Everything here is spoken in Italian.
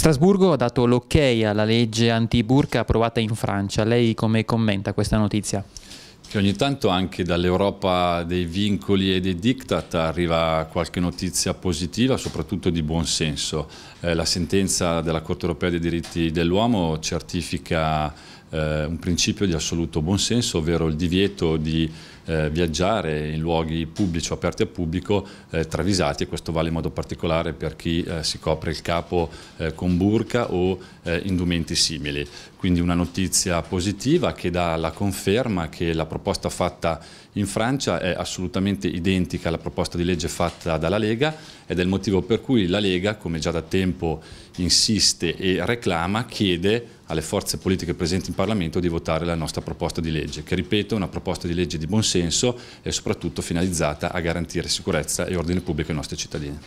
Strasburgo ha dato l'ok alla legge anti-burka approvata in Francia. Lei come commenta questa notizia? Che ogni tanto anche dall'Europa dei vincoli e dei diktat arriva qualche notizia positiva, soprattutto di buon senso. Eh, la sentenza della Corte europea dei diritti dell'uomo certifica eh, un principio di assoluto buonsenso, ovvero il divieto di eh, viaggiare in luoghi pubblici o aperti al pubblico eh, travisati e questo vale in modo particolare per chi eh, si copre il capo eh, con burca o eh, indumenti simili. Quindi una notizia positiva che dà la conferma che la proposta fatta in Francia è assolutamente identica alla proposta di legge fatta dalla Lega ed è il motivo per cui la Lega, come già da tempo insiste e reclama, chiede alle forze politiche presenti in Parlamento di votare la nostra proposta di legge, che ripeto è una proposta di legge di buonsenso e soprattutto finalizzata a garantire sicurezza e ordine pubblico ai nostri cittadini.